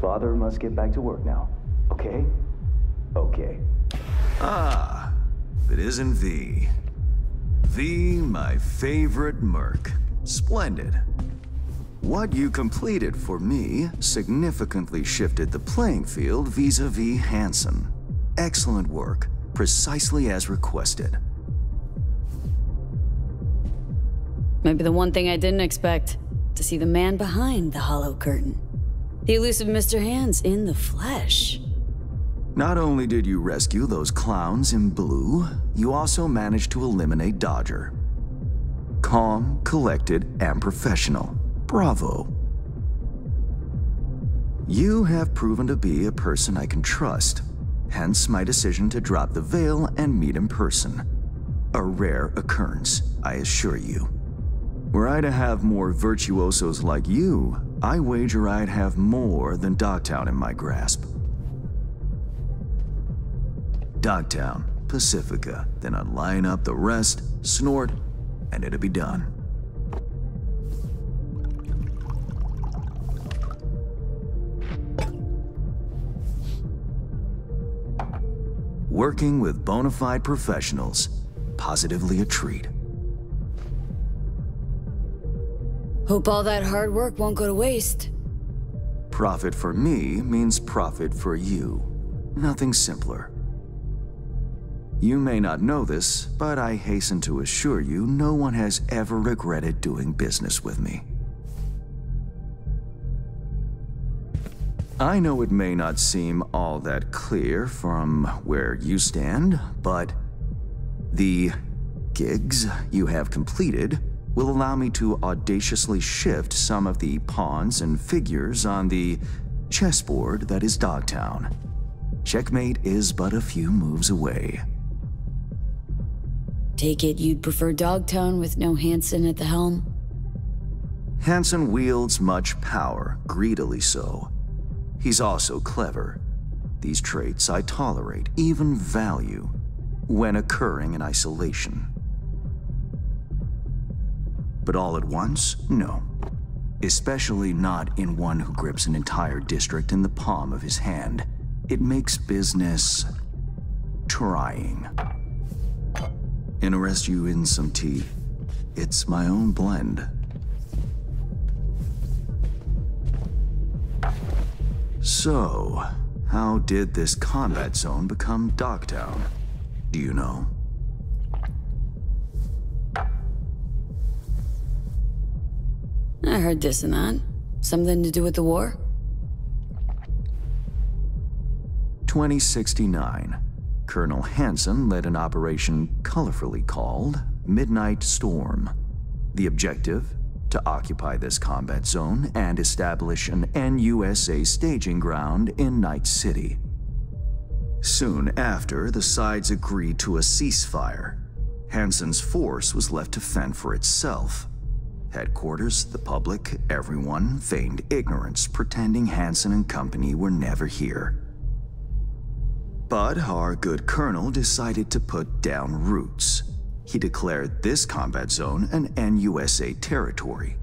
father must get back to work now. Okay? Okay. Ah, it isn't V. V, my favorite merc. Splendid. What you completed for me significantly shifted the playing field vis-a-vis Hansen. Excellent work, precisely as requested. Maybe the one thing I didn't expect to see the man behind the hollow curtain. The elusive Mr. Hands in the flesh. Not only did you rescue those clowns in blue, you also managed to eliminate Dodger. Calm, collected, and professional. Bravo. You have proven to be a person I can trust, hence my decision to drop the veil and meet in person. A rare occurrence, I assure you. Were I to have more virtuosos like you, I wager I'd have more than Dogtown in my grasp. Dogtown, Pacifica, then I'd line up the rest, snort, and it'd be done. Working with bona fide professionals, positively a treat. Hope all that hard work won't go to waste. Profit for me means profit for you. Nothing simpler. You may not know this, but I hasten to assure you no one has ever regretted doing business with me. I know it may not seem all that clear from where you stand, but the gigs you have completed will allow me to audaciously shift some of the pawns and figures on the chessboard that is Dogtown. Checkmate is but a few moves away. Take it you'd prefer Dogtown with no Hansen at the helm? Hansen wields much power, greedily so. He's also clever. These traits I tolerate, even value, when occurring in isolation. But all at once, no. Especially not in one who grips an entire district in the palm of his hand. It makes business... trying. Interest you in some tea? It's my own blend. So, how did this combat zone become Dogtown? Do you know? I heard this and that. Something to do with the war? 2069. Colonel Hansen led an operation colorfully called Midnight Storm. The objective? To occupy this combat zone and establish an NUSA staging ground in Night City. Soon after, the sides agreed to a ceasefire. Hansen's force was left to fend for itself. Headquarters, the public, everyone feigned ignorance, pretending Hansen and company were never here. But our good colonel decided to put down roots. He declared this combat zone an NUSA territory.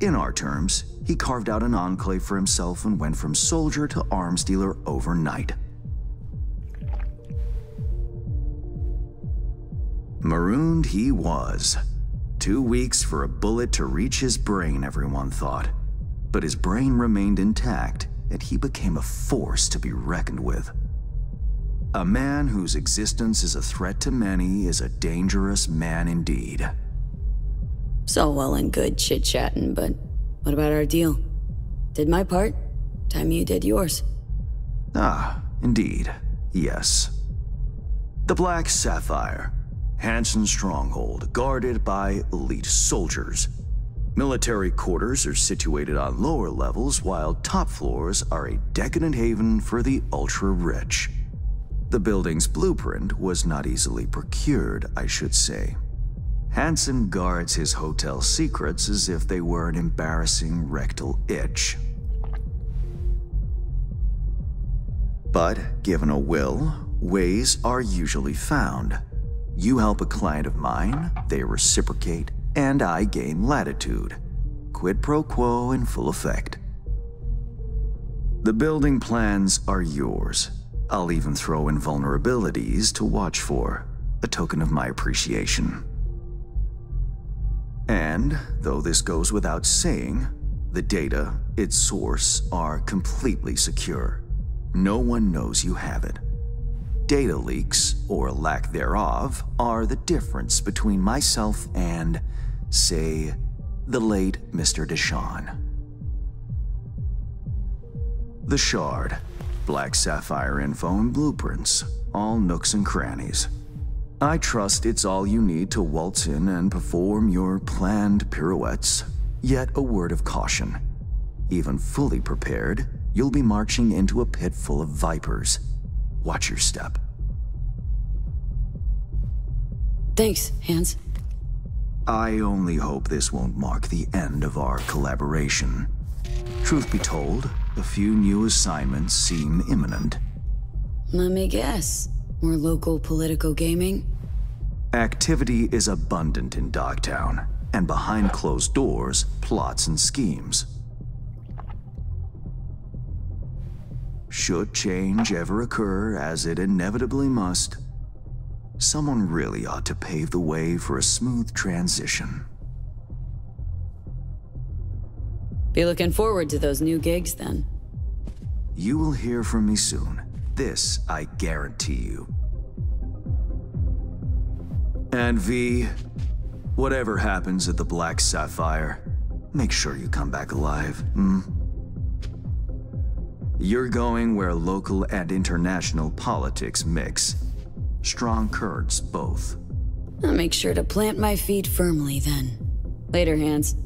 In our terms, he carved out an enclave for himself and went from soldier to arms dealer overnight. Marooned he was. Two weeks for a bullet to reach his brain, everyone thought. But his brain remained intact, and he became a force to be reckoned with. A man whose existence is a threat to many is a dangerous man indeed. It's all well and good chit-chatting, but what about our deal? Did my part, time you did yours. Ah, indeed. Yes. The Black Sapphire. Hansen's stronghold, guarded by elite soldiers. Military quarters are situated on lower levels, while top floors are a decadent haven for the ultra-rich. The building's blueprint was not easily procured, I should say. Hansen guards his hotel secrets as if they were an embarrassing rectal itch. But given a will, ways are usually found. You help a client of mine, they reciprocate, and I gain latitude. Quid pro quo in full effect. The building plans are yours. I'll even throw in vulnerabilities to watch for, a token of my appreciation. And, though this goes without saying, the data, its source, are completely secure. No one knows you have it. Data leaks, or lack thereof, are the difference between myself and, say, the late Mr. Deshawn. The Shard, Black Sapphire info and blueprints, all nooks and crannies. I trust it's all you need to waltz in and perform your planned pirouettes. Yet a word of caution. Even fully prepared, you'll be marching into a pit full of vipers. Watch your step. Thanks, Hands. I only hope this won't mark the end of our collaboration. Truth be told, a few new assignments seem imminent. Let me guess. More local political gaming? Activity is abundant in Dogtown, and behind closed doors, plots and schemes. Should change ever occur, as it inevitably must, someone really ought to pave the way for a smooth transition. Be looking forward to those new gigs then. You will hear from me soon. This I guarantee you. And V, whatever happens at the Black Sapphire, make sure you come back alive, hmm? You're going where local and international politics mix. Strong currents, both. I'll make sure to plant my feet firmly then. Later, Hands.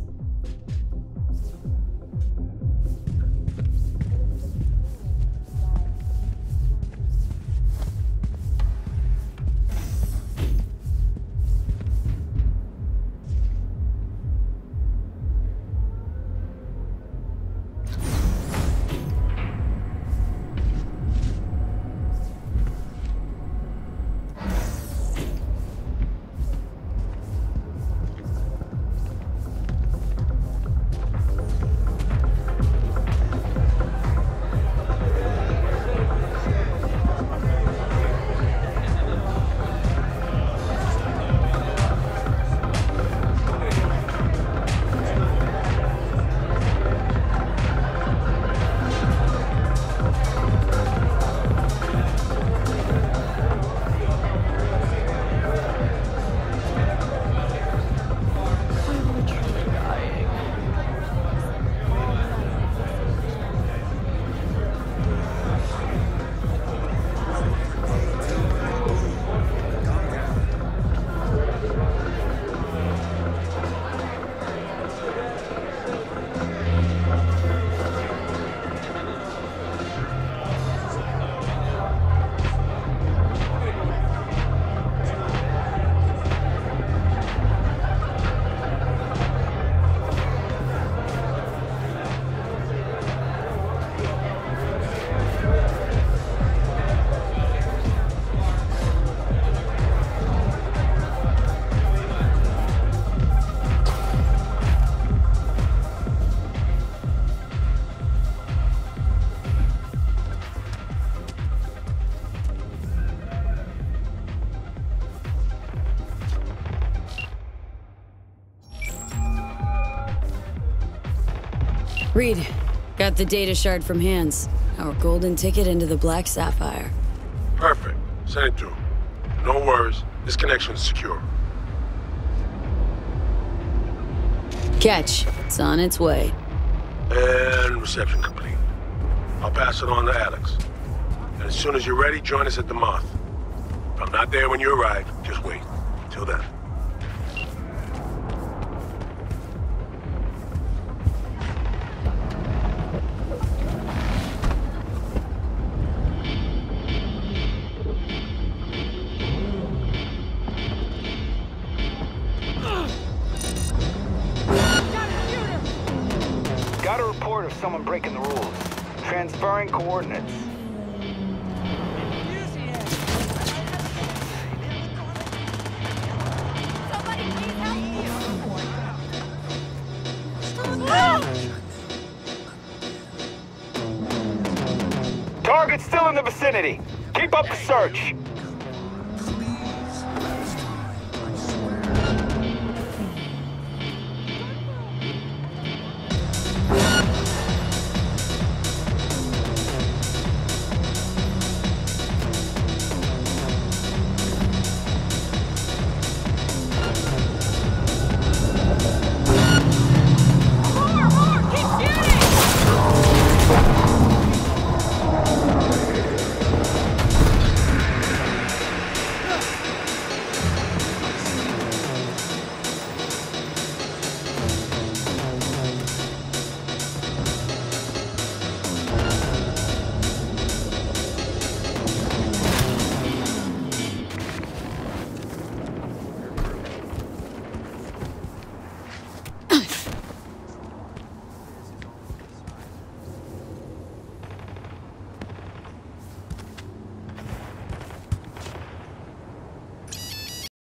Reed, got the data shard from Hands. Our golden ticket into the Black Sapphire. Perfect. Send it through. No worries. This connection is secure. Catch. It's on its way. And reception complete. I'll pass it on to Alex. And as soon as you're ready, join us at the Moth. If I'm not there when you arrive, just wait. Till then. Vicinity. Keep up the search.